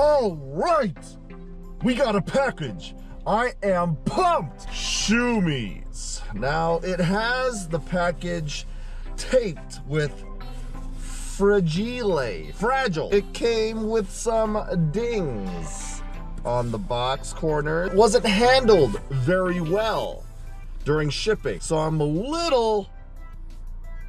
All right, we got a package. I am pumped. Shumees. Now it has the package taped with fragile, fragile. It came with some dings on the box corner. Wasn't handled very well during shipping. So I'm a little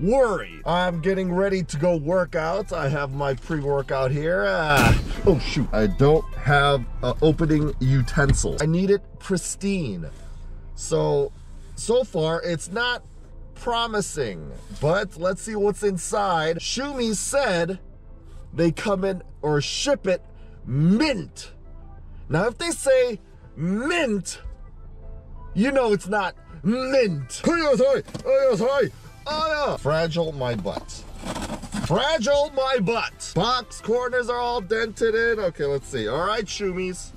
worried. I'm getting ready to go work out. I have my pre-workout here. Ah. Oh shoot, I don't have uh, opening utensils. I need it pristine. So, so far it's not promising, but let's see what's inside. Shumi said they come in or ship it mint. Now if they say mint, you know it's not mint. Oh, Fragile my butt. Fragile my butt. Box corners are all dented in. Okay, let's see. All right, Shumees.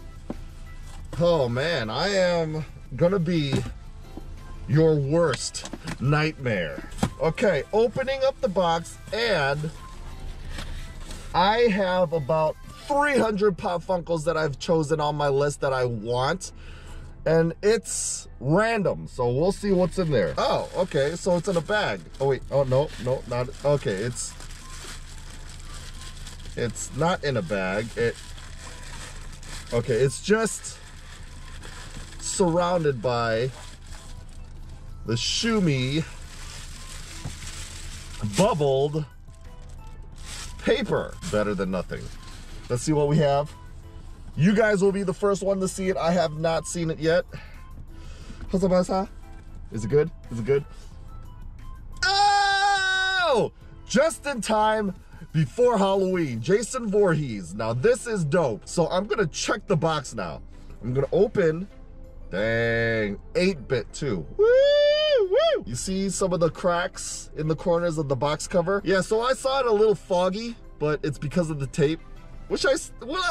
Oh man, I am gonna be your worst nightmare. Okay, opening up the box and I have about 300 Pop that I've chosen on my list that I want and it's random so we'll see what's in there. Oh okay so it's in a bag. Oh wait oh no no not okay it's it's not in a bag it okay it's just surrounded by the Shumi bubbled paper. Better than nothing. Let's see what we have you guys will be the first one to see it. I have not seen it yet. Is it good? Is it good? Oh! Just in time before Halloween. Jason Voorhees. Now this is dope. So I'm gonna check the box now. I'm gonna open. Dang, 8-bit too. Woo, woo. You see some of the cracks in the corners of the box cover? Yeah, so I saw it a little foggy, but it's because of the tape which I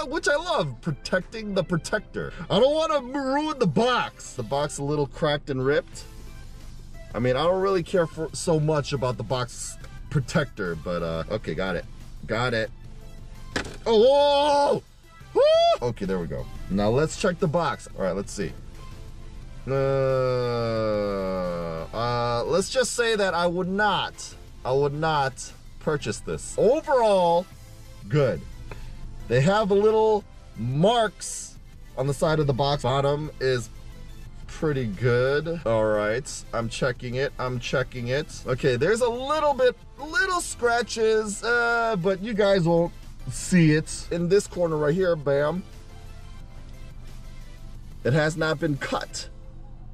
which I love, protecting the protector. I don't want to ruin the box. The box a little cracked and ripped. I mean, I don't really care for so much about the box protector, but uh, okay, got it, got it. Oh, okay, there we go. Now let's check the box. All right, let's see. Uh, uh, let's just say that I would not, I would not purchase this. Overall, good. They have little marks on the side of the box. Bottom is pretty good. All right, I'm checking it, I'm checking it. Okay, there's a little bit, little scratches, uh, but you guys won't see it. In this corner right here, bam. It has not been cut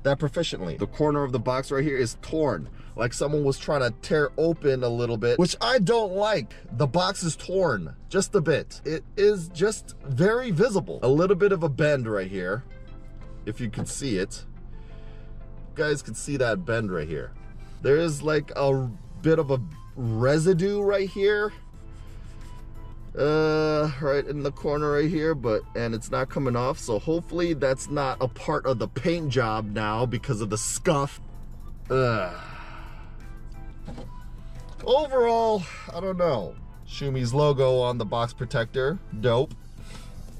that proficiently. The corner of the box right here is torn like someone was trying to tear open a little bit, which I don't like. The box is torn just a bit. It is just very visible. A little bit of a bend right here, if you can see it. You guys can see that bend right here. There is like a bit of a residue right here uh right in the corner right here but and it's not coming off so hopefully that's not a part of the paint job now because of the scuff Ugh overall, I don't know. Shumi's logo on the box protector, dope.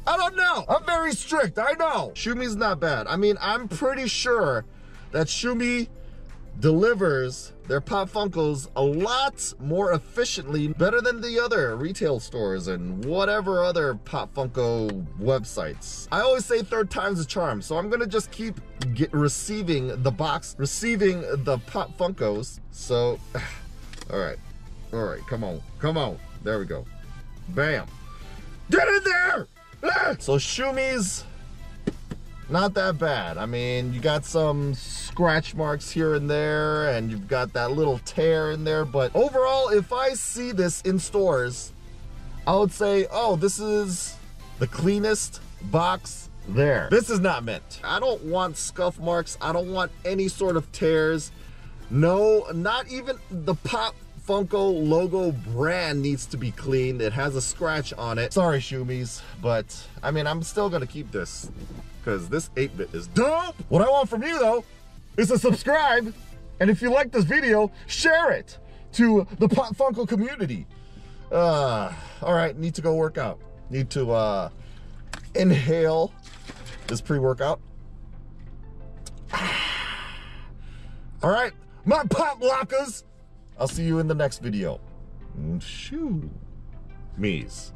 I don't know. I'm very strict, I know. Shumi's not bad. I mean, I'm pretty sure that Shumi delivers their Pop Funkos a lot more efficiently, better than the other retail stores and whatever other Pop Funko websites. I always say third time's a charm, so I'm gonna just keep get, receiving the box, receiving the Pop Funkos. So All right. All right. Come on. Come on. There we go. Bam. Get in there! Ah! So Shumi's not that bad. I mean, you got some scratch marks here and there, and you've got that little tear in there. But overall, if I see this in stores, I would say, oh, this is the cleanest box there. This is not mint. I don't want scuff marks. I don't want any sort of tears. No, not even the Pop Funko logo brand needs to be cleaned. It has a scratch on it. Sorry, Shumees, but I mean, I'm still gonna keep this because this 8-bit is dope. What I want from you though is to subscribe. And if you like this video, share it to the Pop Funko community. Uh, all right, need to go work out. Need to uh, inhale this pre-workout. All right, my pop lockers. I'll see you in the next video. Shoo. Me's.